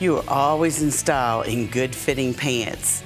You are always in style in good fitting pants.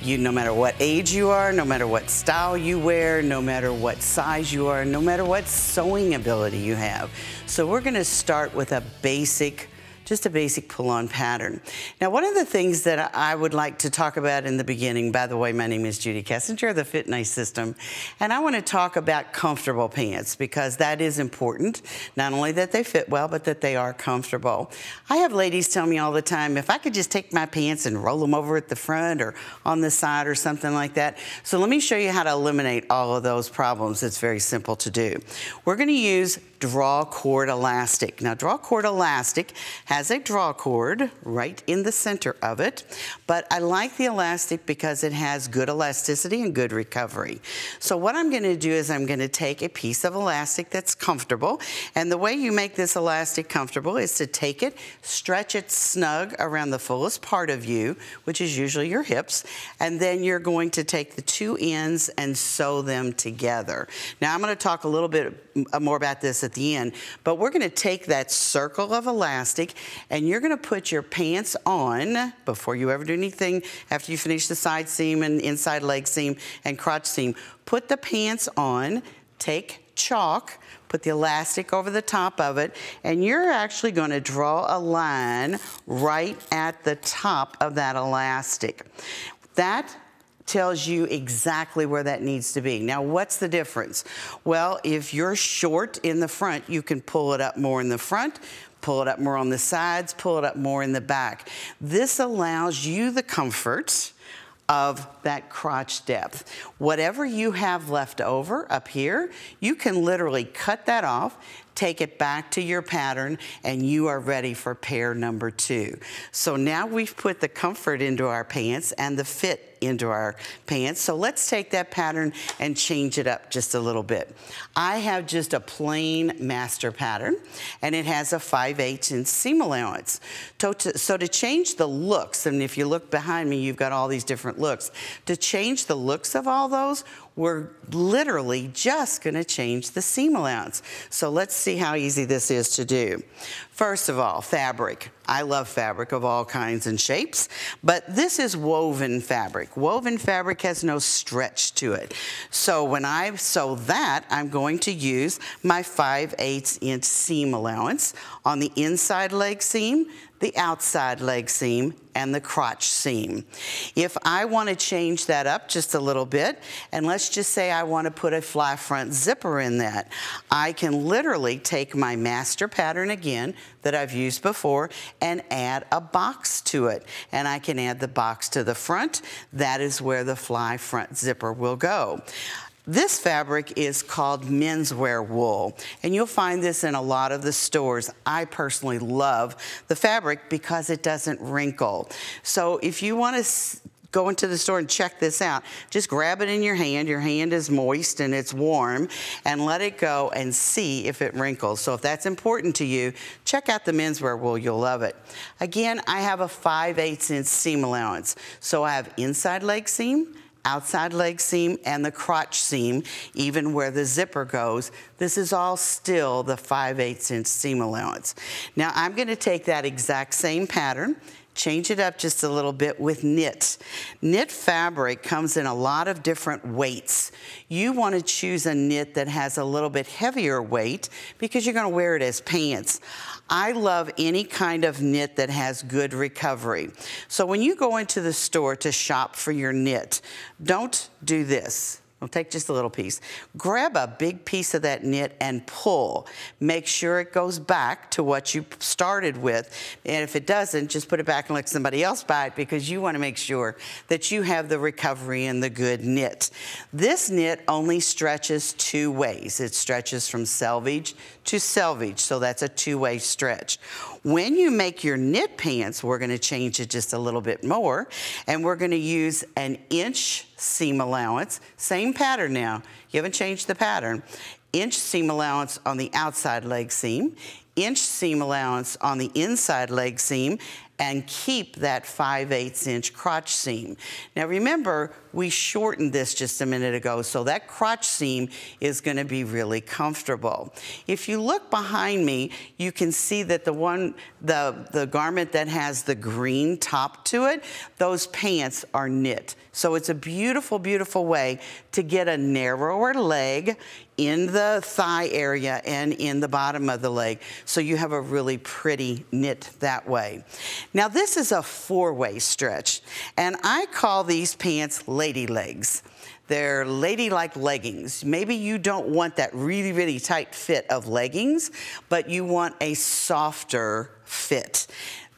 You, no matter what age you are, no matter what style you wear, no matter what size you are, no matter what sewing ability you have. So we're gonna start with a basic just a basic pull-on pattern. Now, one of the things that I would like to talk about in the beginning, by the way, my name is Judy Kessinger of the Fit Nice System, and I want to talk about comfortable pants because that is important. Not only that they fit well, but that they are comfortable. I have ladies tell me all the time, if I could just take my pants and roll them over at the front or on the side or something like that. So let me show you how to eliminate all of those problems. It's very simple to do. We're going to use draw cord elastic. Now, draw cord elastic has a draw cord right in the center of it, but I like the elastic because it has good elasticity and good recovery. So what I'm gonna do is I'm gonna take a piece of elastic that's comfortable, and the way you make this elastic comfortable is to take it, stretch it snug around the fullest part of you, which is usually your hips, and then you're going to take the two ends and sew them together. Now, I'm gonna talk a little bit more about this at the end. But we're gonna take that circle of elastic and you're gonna put your pants on before you ever do anything after you finish the side seam and inside leg seam and crotch seam. Put the pants on, take chalk, put the elastic over the top of it, and you're actually gonna draw a line right at the top of that elastic. That tells you exactly where that needs to be. Now, what's the difference? Well, if you're short in the front, you can pull it up more in the front, pull it up more on the sides, pull it up more in the back. This allows you the comfort of that crotch depth. Whatever you have left over up here, you can literally cut that off, take it back to your pattern, and you are ready for pair number two. So now we've put the comfort into our pants and the fit into our pants. So let's take that pattern and change it up just a little bit. I have just a plain master pattern and it has a 5 8 inch seam allowance. So to, so to change the looks, and if you look behind me, you've got all these different looks. To change the looks of all those, we're literally just gonna change the seam allowance. So let's see how easy this is to do. First of all, fabric. I love fabric of all kinds and shapes, but this is woven fabric. Woven fabric has no stretch to it. So when I sew that, I'm going to use my 5 8 inch seam allowance on the inside leg seam, the outside leg seam, and the crotch seam. If I want to change that up just a little bit, and let's just say I want to put a fly front zipper in that, I can literally take my master pattern again that I've used before and add a box to it. And I can add the box to the front. That is where the fly front zipper will go. This fabric is called menswear wool, and you'll find this in a lot of the stores. I personally love the fabric because it doesn't wrinkle. So if you want to go into the store and check this out. Just grab it in your hand. Your hand is moist and it's warm and let it go and see if it wrinkles. So if that's important to you, check out the menswear wool. You'll love it. Again, I have a 5 8 inch seam allowance. So I have inside leg seam, outside leg seam and the crotch seam, even where the zipper goes. This is all still the 5 8 inch seam allowance. Now I'm gonna take that exact same pattern, change it up just a little bit with knit. Knit fabric comes in a lot of different weights. You want to choose a knit that has a little bit heavier weight because you're going to wear it as pants. I love any kind of knit that has good recovery. So when you go into the store to shop for your knit, don't do this. We'll take just a little piece. Grab a big piece of that knit and pull. Make sure it goes back to what you started with. And if it doesn't, just put it back and let somebody else buy it because you want to make sure that you have the recovery and the good knit. This knit only stretches two ways. It stretches from selvage to selvage, so that's a two-way stretch. When you make your knit pants, we're gonna change it just a little bit more, and we're gonna use an inch seam allowance, same pattern now, you haven't changed the pattern, inch seam allowance on the outside leg seam, inch seam allowance on the inside leg seam and keep that 5 8 inch crotch seam. Now remember, we shortened this just a minute ago, so that crotch seam is gonna be really comfortable. If you look behind me, you can see that the one, the, the garment that has the green top to it, those pants are knit. So it's a beautiful, beautiful way to get a narrower leg in the thigh area and in the bottom of the leg. So you have a really pretty knit that way. Now this is a four-way stretch and I call these pants lady legs. They're ladylike leggings. Maybe you don't want that really, really tight fit of leggings, but you want a softer fit.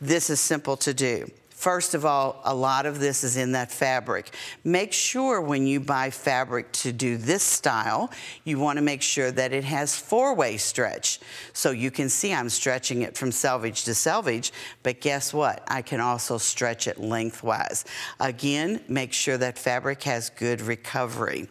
This is simple to do. First of all, a lot of this is in that fabric. Make sure when you buy fabric to do this style, you want to make sure that it has four-way stretch. So you can see I'm stretching it from selvage to selvage, but guess what? I can also stretch it lengthwise. Again, make sure that fabric has good recovery.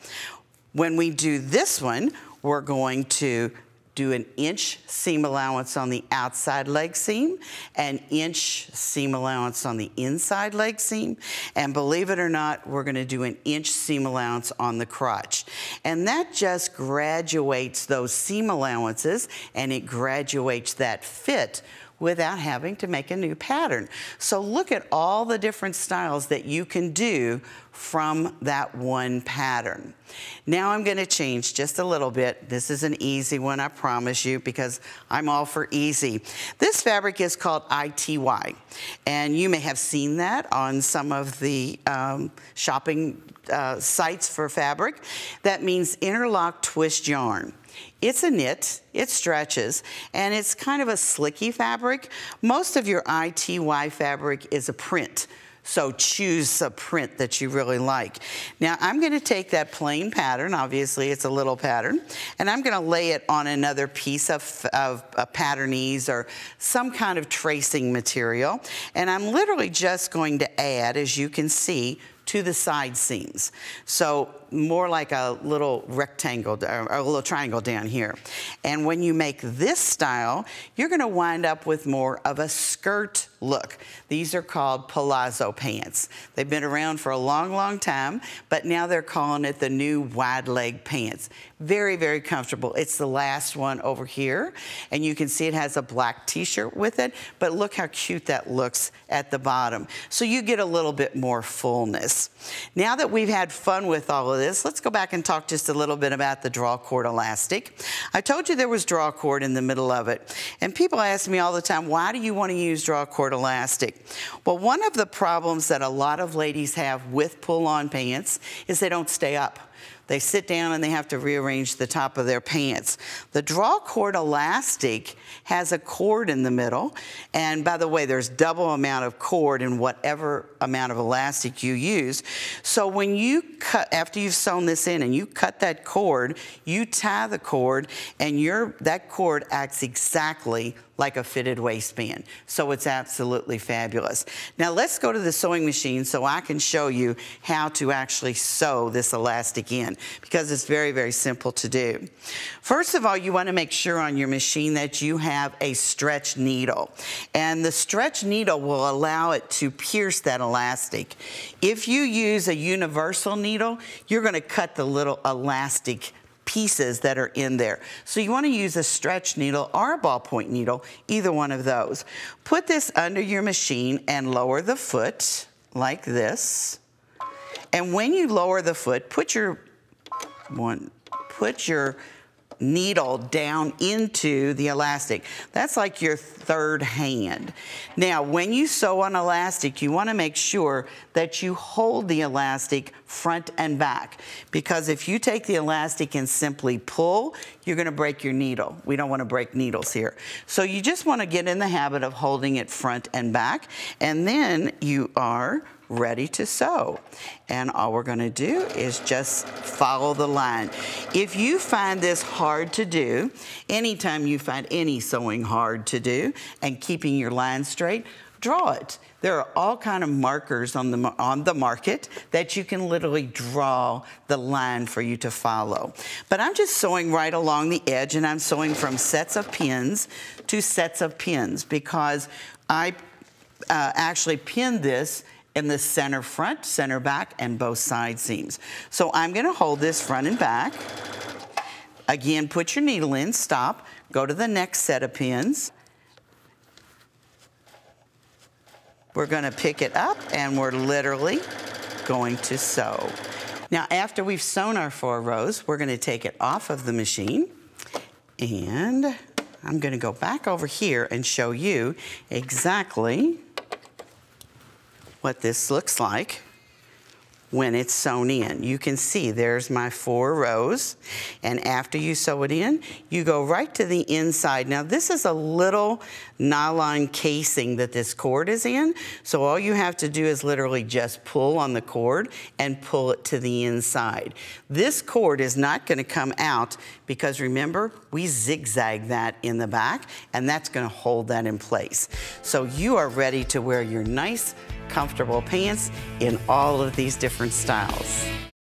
When we do this one, we're going to do an inch seam allowance on the outside leg seam, an inch seam allowance on the inside leg seam, and believe it or not, we're gonna do an inch seam allowance on the crotch. And that just graduates those seam allowances and it graduates that fit without having to make a new pattern. So look at all the different styles that you can do from that one pattern. Now I'm gonna change just a little bit. This is an easy one, I promise you, because I'm all for easy. This fabric is called ITY, and you may have seen that on some of the um, shopping uh, sites for fabric. That means interlock twist yarn. It's a knit, it stretches, and it's kind of a slicky fabric. Most of your ITY fabric is a print. So choose a print that you really like. Now I'm gonna take that plain pattern, obviously it's a little pattern, and I'm gonna lay it on another piece of, of a Pattern-Ease or some kind of tracing material. And I'm literally just going to add, as you can see, to the side seams. So more like a little rectangle or a little triangle down here. And when you make this style, you're gonna wind up with more of a skirt look. These are called palazzo pants. They've been around for a long, long time, but now they're calling it the new wide leg pants. Very, very comfortable. It's the last one over here, and you can see it has a black t-shirt with it, but look how cute that looks at the bottom. So you get a little bit more fullness. Now that we've had fun with all of this, let's go back and talk just a little bit about the draw cord elastic. I told you there was draw cord in the middle of it, and people ask me all the time, why do you want to use draw cord elastic? Well, one of the problems that a lot of ladies have with pull-on pants is they don't stay up. They sit down and they have to rearrange the top of their pants. The draw cord elastic has a cord in the middle. And by the way, there's double amount of cord in whatever amount of elastic you use. So when you cut, after you've sewn this in and you cut that cord, you tie the cord and your, that cord acts exactly like a fitted waistband. So it's absolutely fabulous. Now let's go to the sewing machine so I can show you how to actually sew this elastic in because it's very, very simple to do. First of all, you wanna make sure on your machine that you have a stretch needle. And the stretch needle will allow it to pierce that elastic. If you use a universal needle, you're gonna cut the little elastic pieces that are in there. So you want to use a stretch needle or a ballpoint needle, either one of those. Put this under your machine and lower the foot like this. And when you lower the foot, put your one, put your needle down into the elastic. That's like your third hand. Now, when you sew on elastic, you wanna make sure that you hold the elastic front and back because if you take the elastic and simply pull, you're gonna break your needle. We don't wanna break needles here. So you just wanna get in the habit of holding it front and back and then you are ready to sew. And all we're gonna do is just follow the line. If you find this hard to do, anytime you find any sewing hard to do and keeping your line straight, draw it. There are all kind of markers on the, on the market that you can literally draw the line for you to follow. But I'm just sewing right along the edge and I'm sewing from sets of pins to sets of pins because I uh, actually pinned this in the center front, center back, and both side seams. So I'm gonna hold this front and back. Again, put your needle in, stop, go to the next set of pins. We're gonna pick it up and we're literally going to sew. Now, after we've sewn our four rows, we're gonna take it off of the machine and I'm gonna go back over here and show you exactly what this looks like when it's sewn in. You can see there's my four rows. And after you sew it in, you go right to the inside. Now this is a little nylon casing that this cord is in. So all you have to do is literally just pull on the cord and pull it to the inside. This cord is not gonna come out because remember, we zigzag that in the back and that's gonna hold that in place. So you are ready to wear your nice, comfortable pants in all of these different styles.